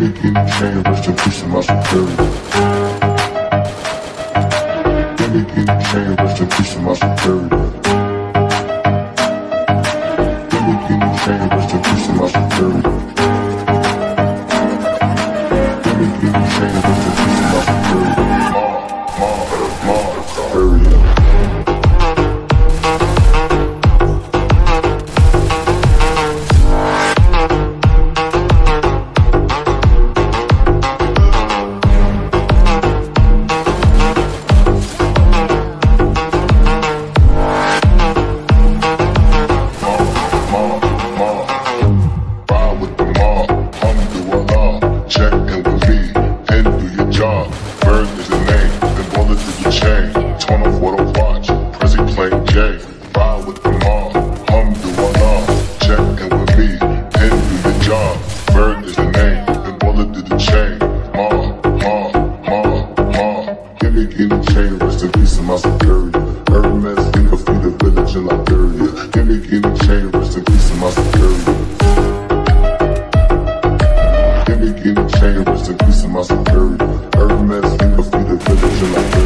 Let me get in chain, rest in peace to my security. Let me get in chain, rest in peace to my security. Let me get in chain, rest in peace to my security. Let me get rest in peace to my security. J, ride with the mom, hum do Allah, check in with me, pin do the job, bird is the name, the bullet to the chain, ma, ma, ma, ma, giving in the chain, rest in peace of my superior, Hermes, think of the village in Liberia, giving in the chain, rest in peace to my superior. Giving in the chain, rest in peace to my superior, Hermes, think of the village in Liberia.